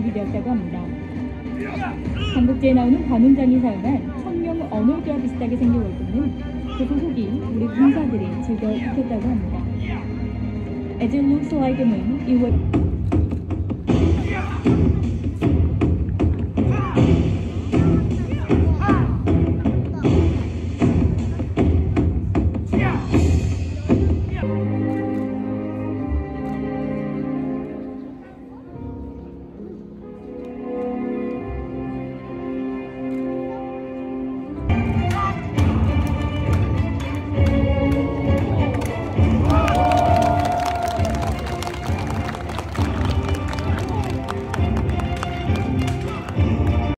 발이 되었다고 합니다. 삼국지에 나오는 관훈장이 사용한 청룡 언어와 비슷하게 생긴 월급은 그 소속이 우리 군사들이 즐겨 익혔다고 합니다. As it looks like a moon, it would...